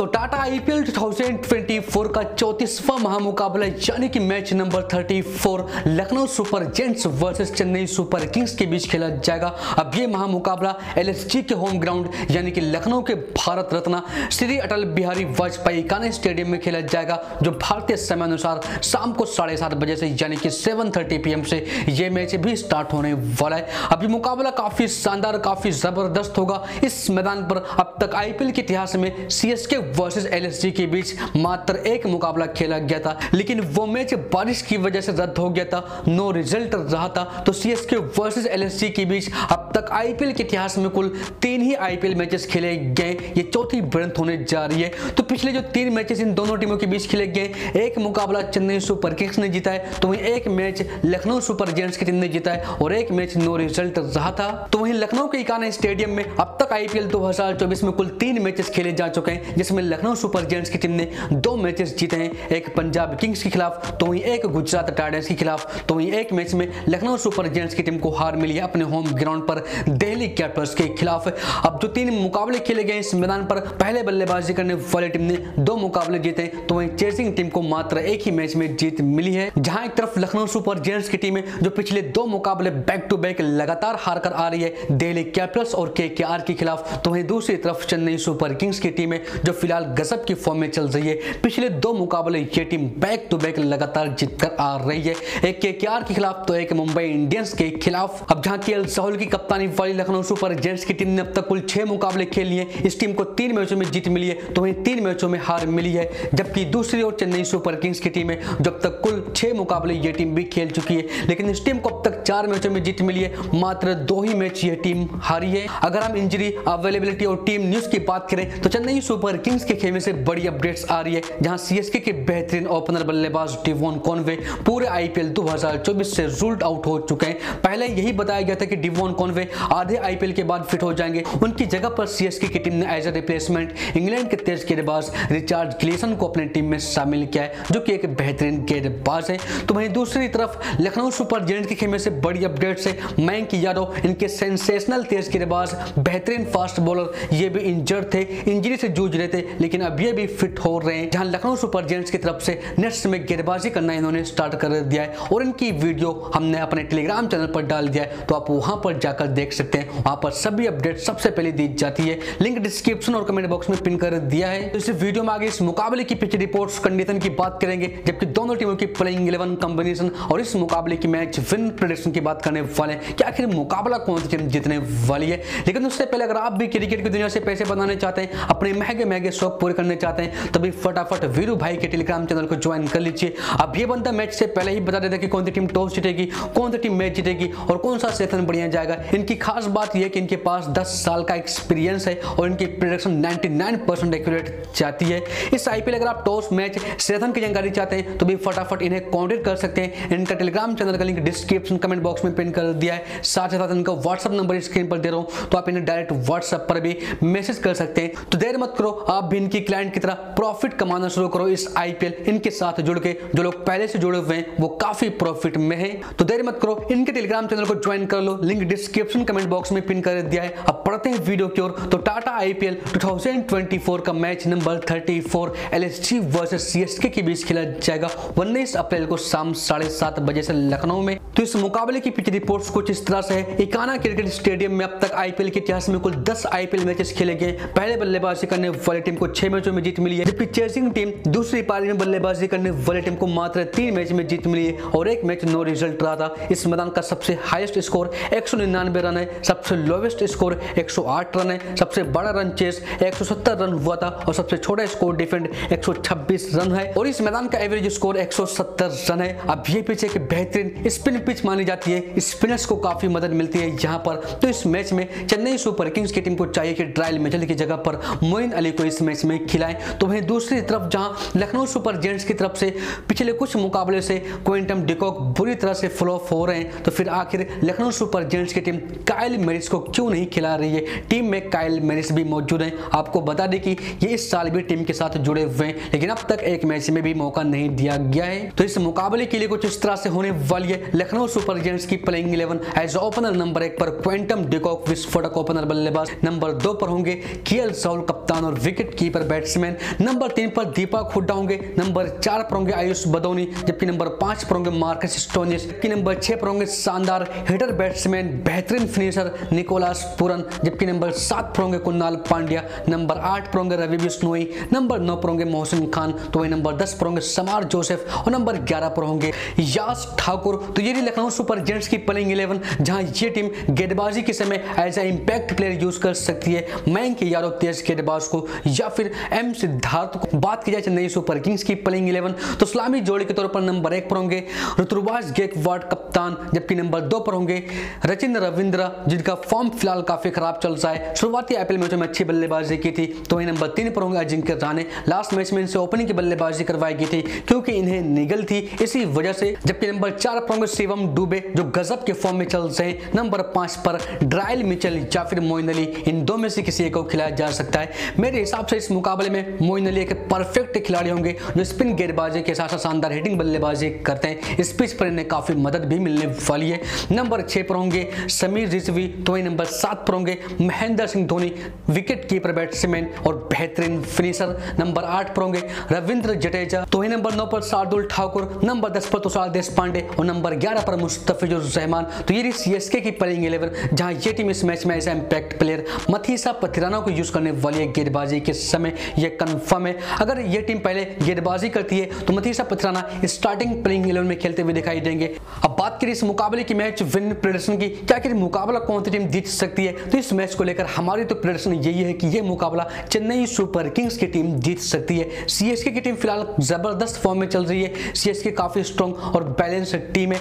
तो टाटा आईपीएल 2024 का चौतीसवा महामुकाबला, यानी कि match number 34 Lucknow Super Giants versus Chennai Super Kings के बीच खेला जाएगा। अब ये महामुकाबला एलएसजी के होम ग्राउंड, यानी कि लखनऊ के भारत रत्न श्री अटल बिहारी वाजपेयी काने स्टेडियम में खेला जाएगा, जो भारतीय समय अनुसार शाम को साढ़े सात बजे से, यानी कि सेवन थर्टी पी से ये मैच भी स्टार्ट होने वाला है। अब ये मुकाबला काफ़ी शानदार, काफ़ी ज़बरदस्त होगा। इस मैदान पर अब तक आईपीएल के इतिहास में सीएसके वर्सेस एलएसजी के बीच मात्र एक मुकाबला खेला गया था, लेकिन वो मैच बारिश की वजह से रद्द हो गया था नो रिज़ल्ट रहा था। तो सीएसके वर्सेस एलएसजी के बीच अब तक आईपीएल के इतिहास में कुल तीन ही आईपीएल मैचेस खेले गए। ये चौथी भिड़ंत होने जा रही है। तो पिछले जो तीन मैचेस इन दोनों टीमों के बीच खेले गए, एक मुकाबला चेन्नई सुपर किंग्स ने जीता है तो वहीं एक मैच लखनऊ सुपर जेंट्स की टीम ने जीता है, और एक मैच नो रिज़ल्ट रहा था। तो वहीं लखनऊ के इकाना स्टेडियम में अब तक आईपीएल 2024 में कुल तीन मैचेस खेले जा चुके हैं, जिसमें लखनऊ सुपर जेंट्स की टीम ने दो मैचेस जीते हैं, एक पंजाब किंग्स के खिलाफ तो वहीं एक गुजरात टाइटंस के खिलाफ तो वहीं एक मैच में लखनऊ सुपर जेंट्स की टीम को हार मिली है अपने होम ग्राउंड पर। दिल्ली कैपिटल्स के खिलाफ अब जो तीन मुकाबले खेले गए इस मैदान पर, पहले बल्लेबाजी करने वाली टीम ने दो मुकाबले जीते तो वहीं चेसिंग टीम को मात्र एक ही मैच में जीत मिली है। जहाँ एक तरफ़ लखनऊ सुपर जेंट्स की टीम है, जो पिछले दो मुकाबले बैक टू बैक लगातार हार कर आ रही है दिल्ली कैपिटल्स और के के खिलाफ तो वहीं दूसरी तरफ़ चेन्नई सुपर किंग्स की टीम है, जो फ़िलहाल गजब की फॉर्म में चल रही है। पिछले दो मुकाबले ये टीम बैक टू बैक लगातार जीत कर आ रही है। एक के के खिलाफ तो एक मुंबई इंडियंस के खिलाफ। अब जहाँ के साहुल की कप्तानी वाली लखनऊ सुपर जेंट्स की टीम ने अब तक कुल छह मुकाबले खेल लिए। इस टीम को तीन मैचों में जीत मिली है तो वहीं तीन मैचों में हार मिली है, जबकि दूसरी ओर चेन्नई सुपर किंग्स की टीम है जब तक कुल छह मुकाबले ये टीम भी खेल चुकी है। लेकिन इस टीम को अब तक चार मैचों में जीत मिली है, मात्र दो ही मैच ये टीम हारी है। अगर हम इंजरी, अवेलेबिलिटी और टीम न्यूज़ की बात करें तो चेन्नई सुपर किंग्स के खेमे से बड़ी अपडेट्स आ रही है, जहाँ सीएसके के बेहतरीन ओपनर, बल्लेबाज डिवोन कॉनवे पूरे आईपीएल 2024 से रूल्ड आउट हो चुके हैं। पहले यही बताया गया था कि डिवोन कॉनवे आधे आईपीएल के बाद फिट हो जाएँगे। उनकी जगह पर सीएसके की टीम ने एज ए रिप्लेसमेंट इंग्लैंड के तेज गेंदबाज रिचार्ड ग्लेसन को अपनी टीम में शामिल किया है, जो कि एक बेहतरीन गेंदबाज है। तो वहीं दूसरी तरफ़ लखनऊ सुपर जेंट के खेमे से बड़ी अपडेट्स है। मयंक यादव, इनके सेंसेशनल तेज गेंदबाज, बेहतरीन फास्ट बॉलर ये भी इंजर्ड थे। इंजरी से जूझ रहे थे, लेकिन अब ये भी फिट हो रहे हैं। जहाँ लखनऊ सुपर जेंट्स की तरफ़ से नेक्स्ट में गेंदबाजी करना इन्होंने स्टार्ट कर दिया है, और इनकी वीडियो हमने अपने टेलीग्राम चैनल पर डाल दिया है तो आप वहाँ पर जाकर देख सकते हैं। वहाँ पर सभी अपडेट सबसे पहले दी जाती है। लिंक डिस्क्रिप्शन और कमेंट बॉक्स में पिन कर दिया है। तो इस वीडियो में आगे इस मुकाबले की पिच रिपोर्ट्स, कंडीशन की बात करेंगे, जबकि दोनों टीमों की प्लेइंग इलेवन कॉम्बिनेशन और इस मुकाबले की मैच विन प्रोडिक्शन की बात करने वाले हैं कि आखिर मुकाबला कौन सी टीम जीतने वाली है। लेकिन उससे पहले अगर आप भी क्रिकेट की दुनिया से पैसे बनाने चाहते हैं, अपने महँगे महँगे शौक पूरे करने चाहते हैं, तभी फटाफट वीरू भाई के टेलीग्राम चैनल को ज्वाइन कर लीजिए। अब ये बनता मैच से पहले ही बता देता कि कौन सी टीम टॉस जीतेगी, कौन सी टीम मैच जीतेगी और कौन सा सेशन बढ़िया जाएगा। इनकी खास बात यह कि इनके पास 10 साल का एक्सपीरियंस है और इनकी प्रोडक्शन 99 परसेंट एक्यूरेट जाती है। इस आईपीएल अगर आप टॉस मैच सेशन की जानकारी चाहते हैं तो भी फटाफट इन्हें कॉन्टेक्ट कर सकते हैं। इनका टेलीग्राम चैनल का लिंक डिस्क्रिप्शन कमेंट बॉक्स में पिन कर दिया है। साथ ही साथ इनका व्हाट्सअप नंबर स्क्रीन पर दे रहा हूँ तो आप इन्हें डायरेक्ट व्हाट्सएप पर भी मैसेज कर सकते हैं। तो देर मत करो, आप भी इनकी क्लाइंट की तरह प्रॉफिट कमाना शुरू करो इस आईपीएल इनके साथ जुड़ के जो लोग पहले से जुड़े हुए हैं, वो काफ़ी प्रॉफिट में है। तो देर मत करो, इनके टेलीग्राम चैनल को ज्वाइन कर लो लिंक डिस्क्रिप्शन कमेंट बॉक्स में पिन कर दिया है। अब पढ़ते हैं वीडियो की ओर। तो टाटा आईपीएल 2024 का match number 34 LSG versus CSK के बीच खेला जाएगा। 19 अप्रैल को शाम साढ़े सात बजे से लखनऊ में। तो इस मुकाबले की पिच रिपोर्ट्स कुछ इस तरह से है। इकाना क्रिकेट स्टेडियम में अब तक आईपीएल के इतिहास में कुल 10 आईपीएल मैचेस खेले गए। पहले बल्लेबाजी करने वाली टीम को छह मैचों में जीत मिली है। जबकि चेसिंग टीम दूसरी पारी में बल्लेबाजी करने वाली टीम को मात्र तीन मैच में जीत मिली है। और एक मैच नो रिज़ल्ट रहा था। इस मैदान का सबसे हाईएस्ट स्कोर एक सौ निन्यानबे रन है। सबसे लोवेस्ट स्कोर 108 रन है। सबसे बड़ा रन चेस 170 रन हुआ था और सबसे छोटा स्कोर डिफेंड 126 रन है। और इस मैदान का एवरेज स्कोर 170 रन है। अब ये पिच एक बेहतरीन स्पिन पिच मानी जाती है। स्पिनर्स को काफ़ी मदद मिलती है यहाँ पर। तो इस मैच में चेन्नई सुपर किंग्स की टीम को चाहिए कि ट्रायल मेजल की जगह पर मोइन अली को इस मैच में खिलाएँ। तो वहीं दूसरी तरफ़ जहाँ लखनऊ सुपर जेंट्स की तरफ़ से पिछले कुछ मुकाबले से क्विंटम डिकॉक बुरी तरह से फ्लॉप हो रहे हैं। तो फिर आखिर लखनऊ सुपर जेंट्स की टीम कायल मेरिस को क्यों नहीं खिला रही है? टीम में कायल मेरिस भी मौजूद हैं। आपको बता दें कि ये इस साल भी टीम के साथ जुड़े हुए हैं, लेकिन अब तक एक मैच में भी मौका नहीं दिया गया है। तो इस मुकाबले के लिए कुछ इस तरह से होने वाली है। लखनऊ सुपर जेंट्स की playing eleven as opener number एक पर क्वेंटम डिकॉक विस्फोटक ओपनर बल्लेबाज नंबर दो पर होंगे। के साउल कप्तान और विकेट कीपर बैट्समैन नंबर तीन पर दीपक हुड्डा होंगे। नंबर चार पर होंगे आयुष बदौनी, जबकि नंबर पाँच पर होंगे मार्कस स्टोनिस, जबकि नंबर छह पर होंगे शानदार हिटर बैट्समैन बेहतरीन फिनिशर निकोलास पुरन जबकि नंबर सात पर होंगे कुन्नाल पांड्या नंबर आठ पर होंगे रवि बिश्नोई नंबर नौ पर होंगे मोहसिन खान तो वही नंबर दस पर होंगे समार जोसेफ और नंबर ग्यारह पर होंगे यास ठाकुर तो ये लखनऊ सुपर जेंट्स की प्लेइंग इलेवन जहाँ ये टीम गेंदबाजी के समय as a impact player use कर सकती है। मयंक यादव तेज गेंदबाज को या फिर एम सिद्धार्थ को। बात की जाए चेन्नई सुपर किंग्स की प्लेइंग इलेवन तो इस्लामी जोड़ी के तौर पर नंबर एक पर होंगे ऋतुर्वाज गेकवाड कप्तान, जबकि नंबर दो पर होंगे रचिन रविंद्र जिनका फॉर्म फ़िलहाल काफ़ी खराब चल रहा है। शुरुआती आईपीएल मैचों में अच्छी बल्लेबाजी की थी तो वही नंबर तीन पर होंगे अजिंक्य राणे लास्ट मैच में इनसे ओपनिंग की बल्लेबाजी करवाई गई थी, क्योंकि इन्हें निगल थी। इसी वजह से, जबकि नंबर चार पर होंगे शिवम डुबे जो गजब के फॉर्म में चल रहे हैं। नंबर पाँच पर ड्रायल मिचल या फिर मोइन अली, इन दो में से किसी एक को खिलाया जा सकता है। मेरे हिसाब से इस मुकाबले में मोइन अली एक परफेक्ट खिलाड़ी होंगे, जो स्पिन गेंदबाजी के साथ साथ शानदार हिटिंग बल्लेबाजी करते हैं। इस पिच पर इन्हें काफ़ी मदद भी मिलने वाली है। नंबर छह पर होंगे समीर रिजवी तो ही नंबर सात पर होंगे। Mahendra Singh Dhoni wicket keeper batsman और बेहतरीन फिनिशर नंबर आठ पर होंगे। रविंद्र जडेजा तो वही नंबर नौ पर शार्दुल ठाकुर, नंबर दस पर तुषार देश पांडे और नंबर ग्यारह पर मुस्तफिजुर रहमान। तो ये सीएसके की प्लेइंग इलेवन जहाँ ये टीम इस मैच में ऐसा इंपैक्ट प्लेयर मथीसा पथिराना को यूज़ करने वाली है गेंदबाजी के समय। ये कन्फर्म है। अगर ये टीम पहले गेंदबाजी करती है तो Matheesha Pathirana starting playing eleven में खेलते हुए दिखाई देंगे। अब बात करें इस मुकाबले की मैच विन प्रदर्शन की, क्या कि मुकाबला कौन सी टीम जीत सकती है? तो इस मैच को लेकर हमारी तो प्रदर्शन यही है कि यह मुकाबला चेन्नई सुपर किंग्स की टीम जीत सकती है। सीएसके की टीम फ़िलहाल ज़बरदस्त फॉर्म में चल रही है। सी काफ़ी स्ट्रॉन्ग और बैलेंस टीम है।